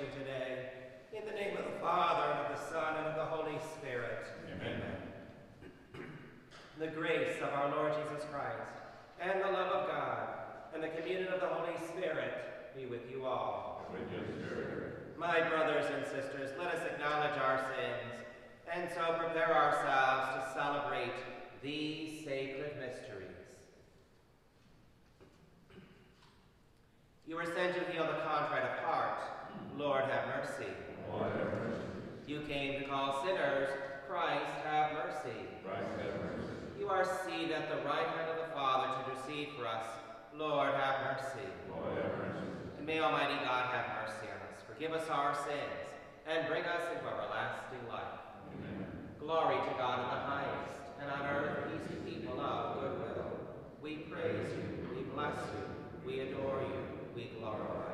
today in the name of the Father, and of the Son, and of the Holy Spirit. Amen. The grace of our Lord Jesus Christ, and the love of God, and the communion of the Holy Spirit be with you all. With your spirit. My brothers and sisters, let us acknowledge our sins, and so prepare ourselves to celebrate these sacred mysteries. You were sent to heal the contrite of heart. Lord, have mercy. Lord, have mercy. You came to call sinners. Christ, have mercy. Christ, have mercy. You are seated at the right hand of the Father to intercede for us. Lord, have mercy. Lord, have mercy. And may Almighty God have mercy on us, forgive us our sins, and bring us into everlasting life. Amen. Glory to God in the highest, and on earth peace to people of good will. We praise you, we bless you, we adore you, we glorify you.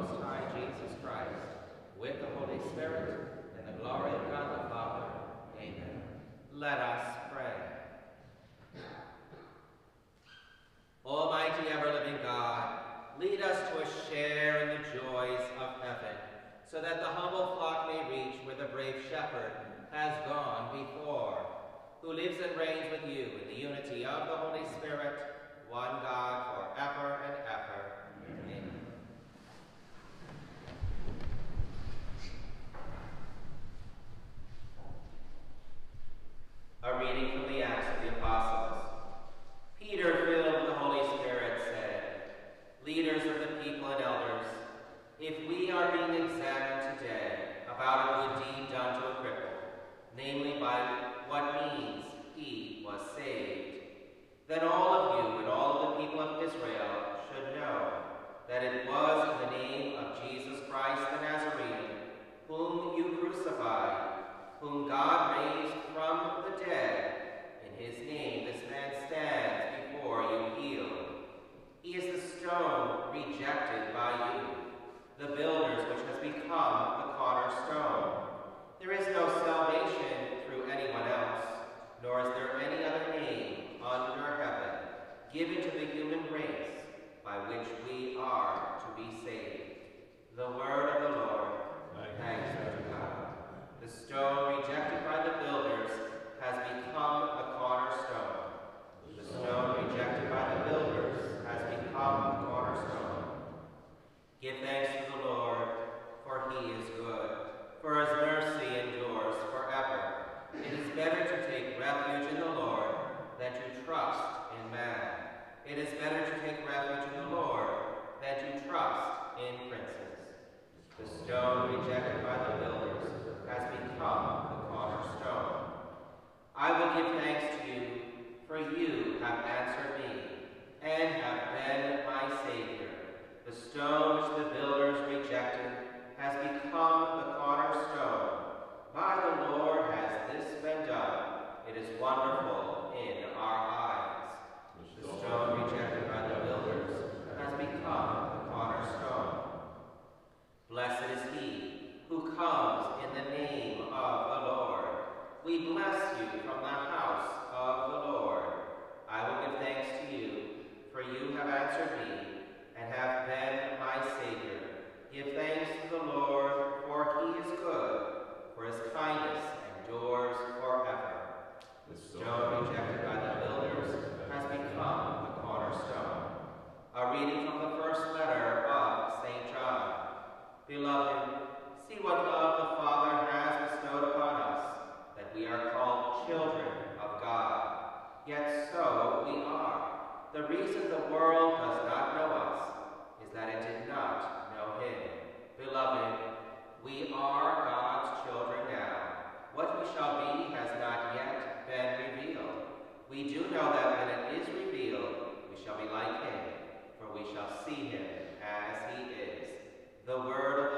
Most High, Jesus Christ, with the Holy Spirit, and the glory of God the Father. Amen. Let us pray. Almighty ever-living God, lead us to a share in the joys of heaven, so that the humble flock may reach where the brave shepherd has gone before, who lives and reigns with you in the unity of the Holy Spirit, one God, forever and ever. Amen. A reading from the Acts of the Apostles. Peter, filled with the Holy Spirit, said, Leaders of the people and elders, if we are being examined today about a good deed done to a cripple, namely by what means he was saved, then all of you and all of the people of Israel should know that it was in the name of Jesus Christ the Nazarene, whom you crucified, whom God raised from the dead. In his name this man stands before you healed. He is the stone rejected by you, the builders which has become the cornerstone. There is no salvation through anyone else, nor is there any other name under heaven given to the human race by which we are to be saved. The word of the Lord. Thanks be to God. The stone rejected by the builders has become the cornerstone. The stone rejected by the builders has become the cornerstone. Give thanks to the Lord, for he is good, for his mercy better to take refuge in the Lord than to trust in princes. The stone rejected by the builders has become the cornerstone. I will give thanks to you, for you have answered me, and have been my Savior. The stone which the builders rejected has become the cornerstone. By the Lord has this been done. It is wonderful We do know that when it is revealed, we shall be like him, for we shall see him as he is. The word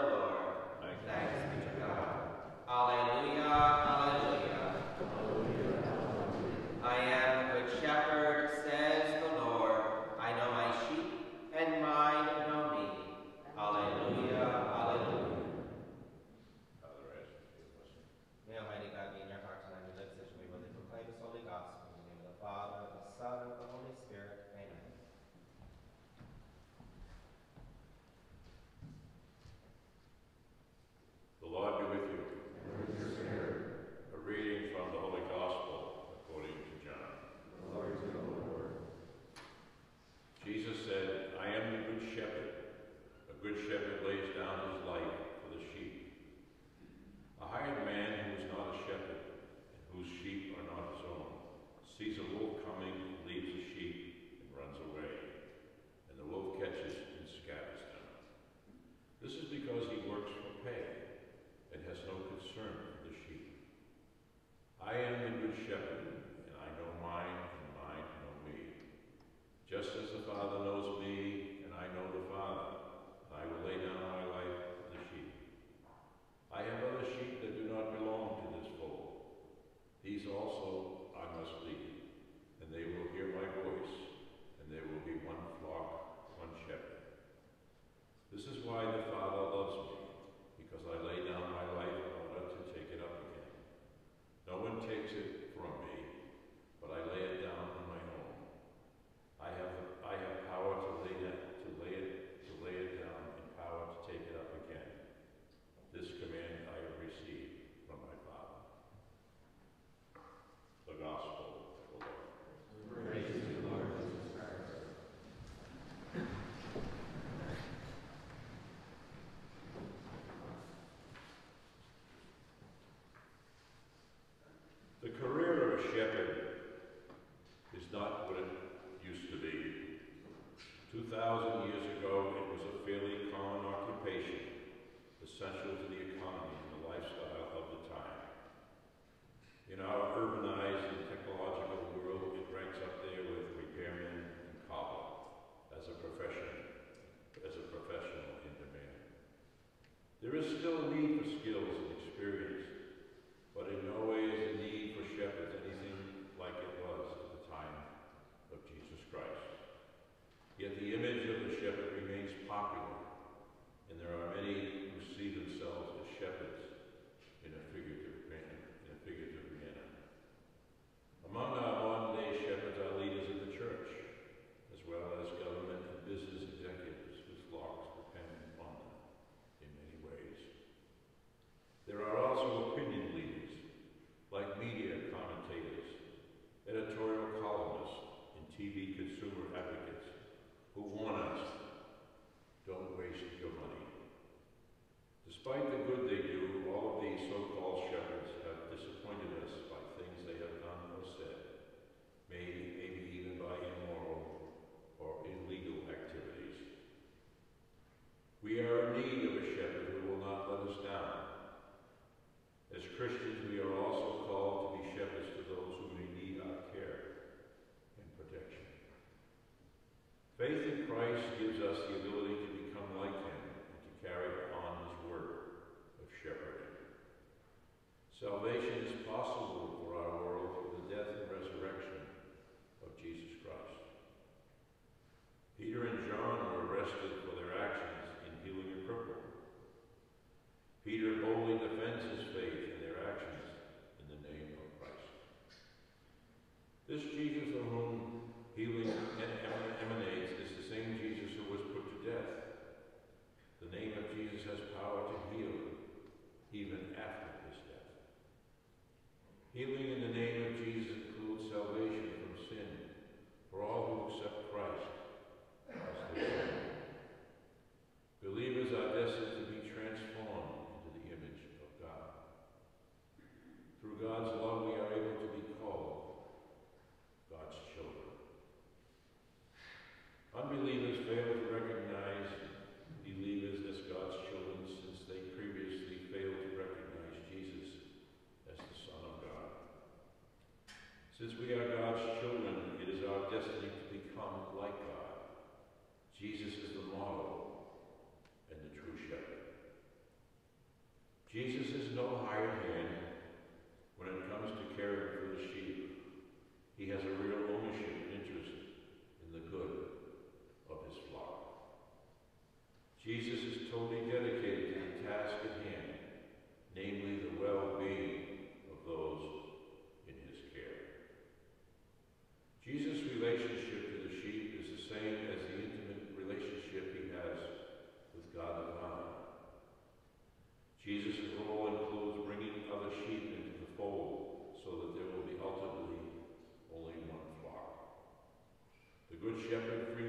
Good Shepherd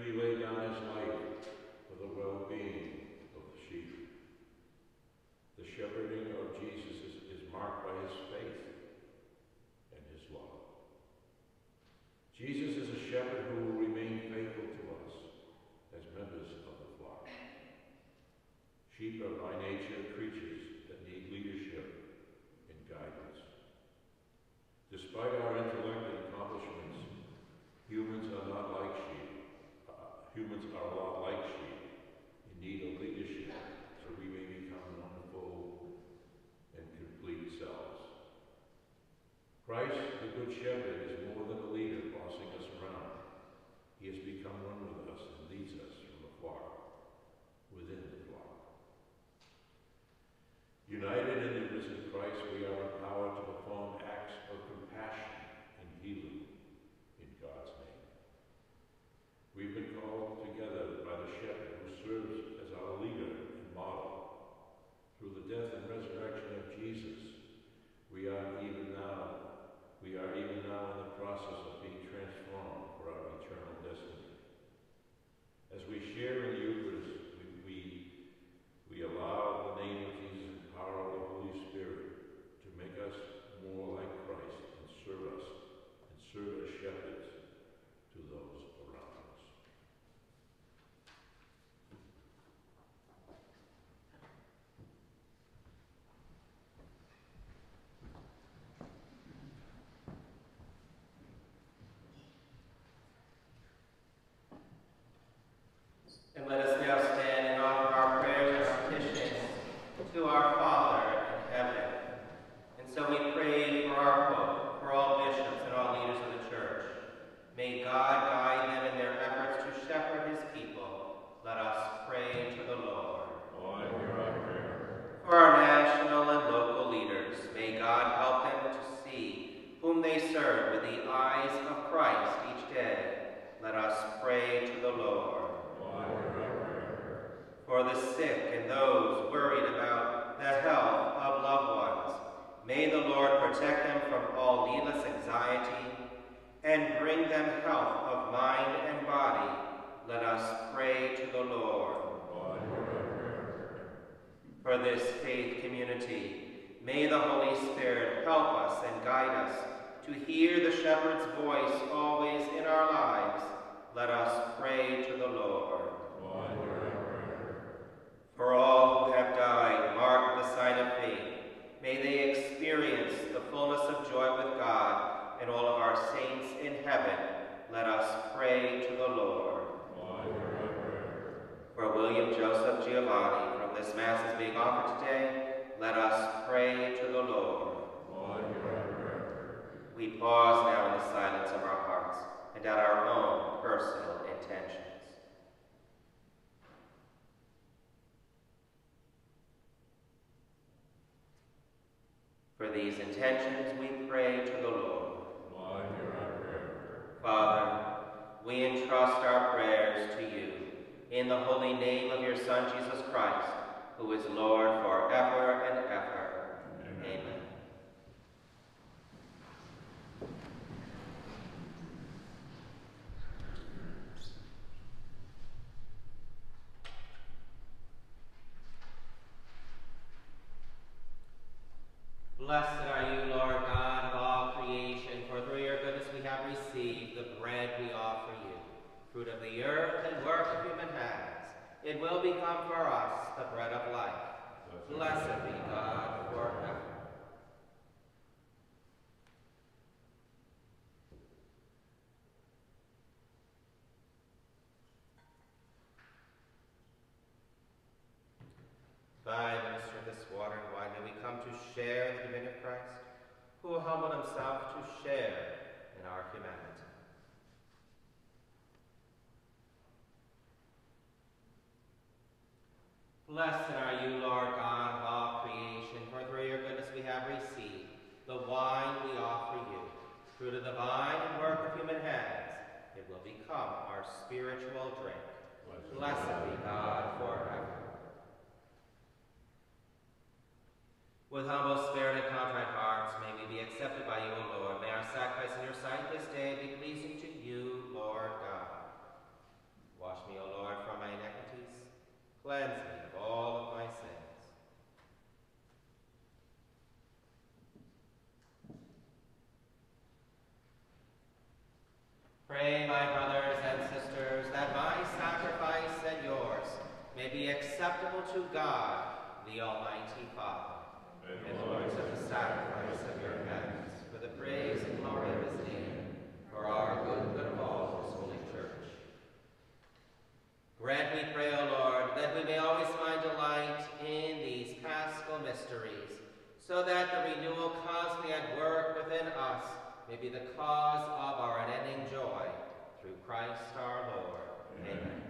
experience the fullness of joy with God and all of our saints in heaven. Let us pray to the Lord. For William Joseph Giovanni, from this Mass is being offered today, let us pray to the Lord. Lord. We pause now in the silence of our hearts and at our own personal intentions. For these intentions we pray to the Lord. Lord, hear our prayer. Father, we entrust our prayers to you in the holy name of your Son, Jesus Christ, who is Lord forever and ever. Amen. Amen. Blessed are you, Lord God of all creation, for through your goodness we have received the bread we offer you, fruit of the earth and work of human hands. It will become for us the bread of life. Blessed be God forever. By the ministry of this water and wine, may we come to share Christ, who humbled himself to share in our humanity. Blessed are you, Lord God of all creation, for through your goodness we have received the wine we offer you. Of the vine and work of human hands, it will become our spiritual drink. Blessed be God forever. With humble Cleanse me of all of my sins. Pray, my brothers and sisters, that my sacrifice and yours may be acceptable to God, the Almighty Father. And the Lord accept the sacrifice of your hands for the praise and glory of his name, for our good and good of all of his holy church. Grant, we so that the renewal constantly at work within us may be the cause of our unending joy, through Christ our Lord. Amen.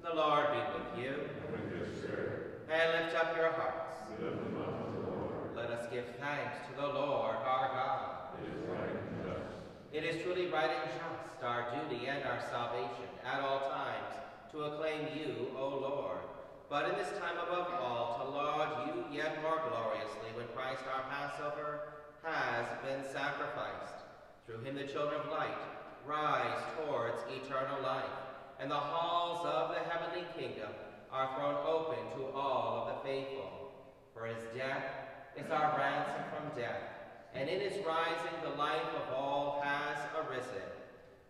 The Lord be with you, And With your spirit, and lift up your hearts. we lift them up to the Lord. Let us give thanks to the Lord our God. It is right and just. It is truly right and just, our duty and our salvation, at all times, to acclaim you, O Lord. But in this time above all, to laud you yet more gloriously when Christ our Passover has been sacrificed. Through him the children of light rise towards eternal life, and the halls of the heavenly kingdom are thrown open to all of the faithful. For his death is our ransom from death, and in his rising the life of all has arisen.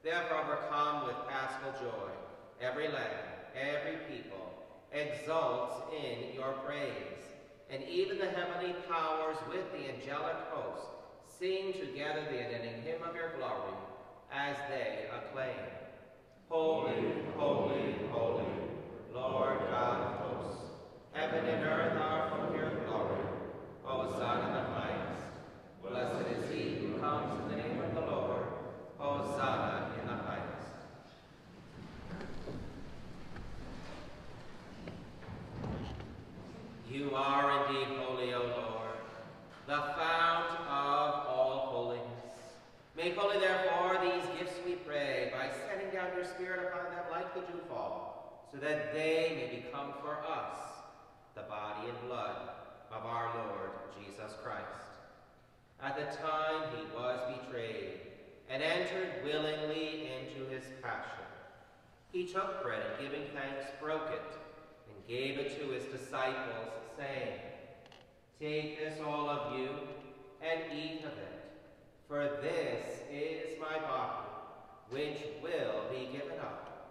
Therefore, overcome with paschal joy, every land, every people exults in your praise. And even the heavenly powers with the angelic host sing together the unending hymn of your glory as they acclaim. Holy, holy, holy, Lord God of hosts, heaven and earth are full of your glory. Hosanna in the highest. the fount of all holiness. Make holy, therefore, these gifts, we pray, by sending down your Spirit upon them like the dewfall, so that they may become for us the body and blood of our Lord Jesus Christ. At the time he was betrayed and entered willingly into his passion, he took bread and giving thanks broke it and gave it to his disciples, saying, Take this, all of you, and eat of it, for this is my body, which will be given up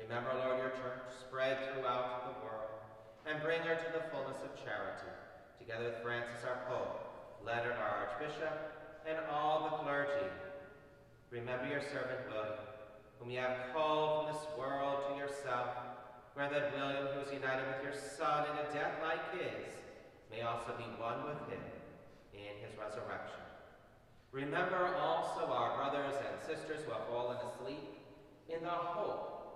Remember, Lord, your church spread throughout the world, and bring her to the fullness of charity, together with Francis our Pope, Leonard our Archbishop, and all the clergy. Remember your servant William, whom you have called from this world to yourself. Grant that William, who is united with your Son in a death like his, may also be one with him in his resurrection. Remember also our brothers and sisters who have fallen asleep in the hope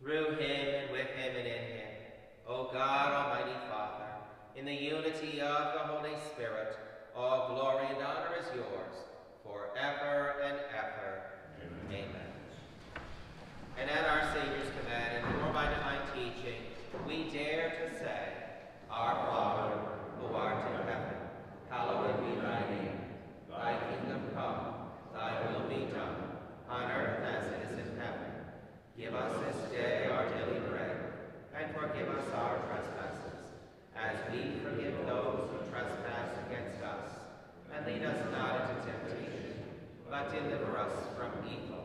Through him and with him and in him, O God, Almighty Father, in the unity of the Holy Spirit, all glory and honor is yours, forever and ever. Amen. Amen. And at our Savior's command and for by divine teaching, we dare to say, Our Father, who art in heaven, hallowed be thy name. Thy kingdom come, thy will be done, on earth as it is in heaven. Give us this day our daily bread, and forgive us our trespasses, as we forgive those who trespass against us. And lead us not into temptation, but deliver us from evil.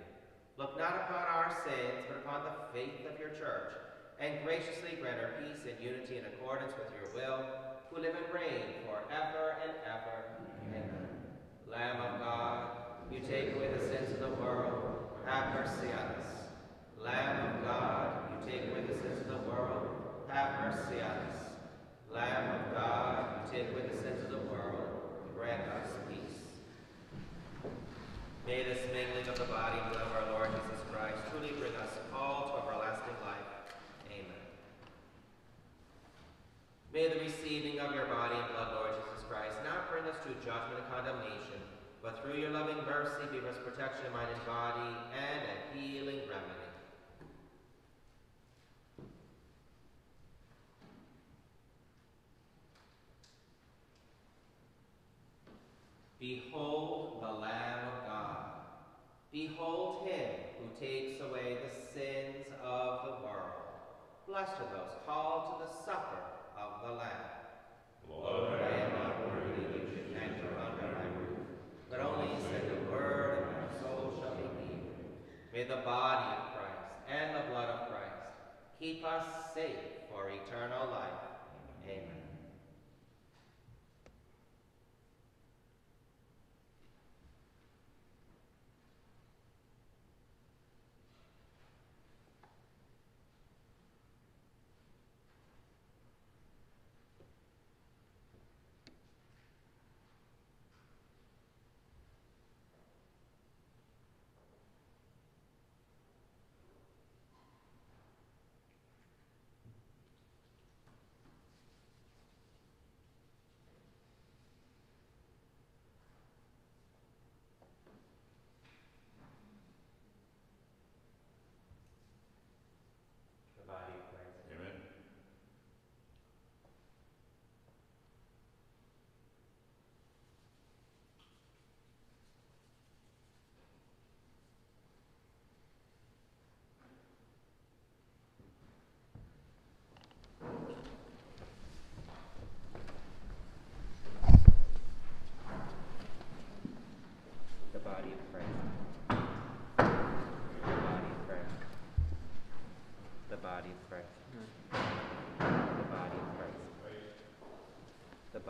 Look not upon our sins, but upon the faith of your church, and graciously grant her peace and unity in accordance with your will, who live and reign forever and ever. Amen. Lamb of God, you take away the sins of the world, have mercy on us. Lamb of God, you take away the sins of the world, have mercy on us. Lamb of God, you take away the sins of the world, grant us peace. May this mingling of the body and blood of our Lord Jesus Christ truly bring us all to everlasting life. Amen. May the receiving of your body and blood, Lord Jesus Christ, not bring us to judgment and condemnation, but through your loving mercy give of mind and body and a healing remedy. Behold the Lamb of God. Behold him who takes away the sins of the world. Blessed are those called to the supper of the Lamb I am not worthy that you should enter under my roof, but only say the word, and my soul shall be healed. May the body of Christ and the blood of Christ keep us safe for eternal life. Amen. The body of Christ. Amen. The body of Christ. The body of Christ. The body of Christ. The body of Christ. The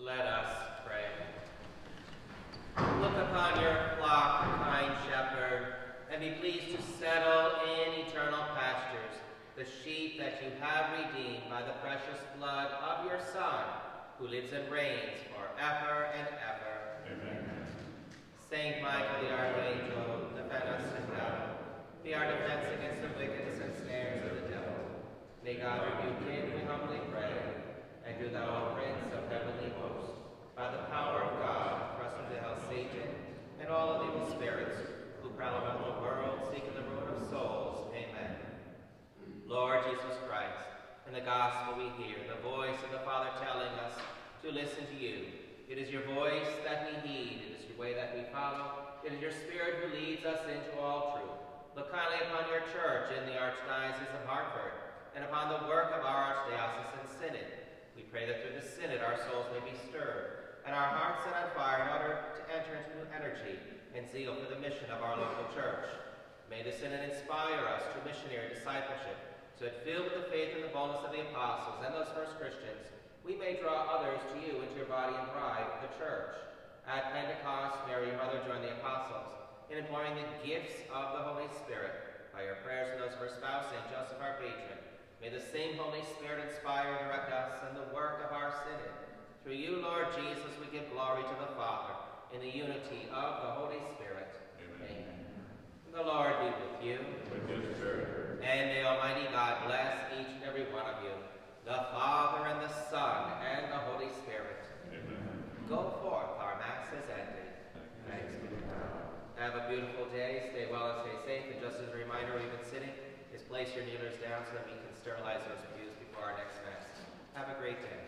Let us pray. Look upon your flock, kind shepherd, and be pleased to settle in eternal pastures the sheep that you have redeemed by the precious blood of your Son, who lives and reigns forever and ever. Amen. Saint Michael the Archangel, defend us to listen to you. It is your voice that we heed. It is your way that we follow. It is your Spirit who leads us into all truth. Look kindly upon your church in the Archdiocese of Hartford and upon the work of our Archdiocesan Synod. We pray that through the Synod our souls may be stirred and our hearts set on fire in order to enter into new energy and zeal for the mission of our local church. May the Synod inspire us to missionary discipleship so that filled with the faith and the boldness of the apostles and those first Christians, we may draw others to you into your body and bride, the church. At Pentecost, Mary, your mother, joined the apostles in imploring the gifts of the Holy Spirit. By your prayers and those of her spouse, St. Joseph, our patron, may the same Holy Spirit inspire and direct us in the work of our synod. Through you, Lord Jesus, we give glory to the Father in the unity of the Holy Spirit. Amen. The Lord be with you. With your spirit. And may Almighty God bless each and every one of you, the Father and the Son and the Holy Spirit. Amen. Go forth, our Mass has ended. Thanks be to God. Have a beautiful day, stay well and stay safe, and just as a reminder, you've been sitting, is place your kneelers down so that we can sterilize those pews before our next Mass. Have a great day.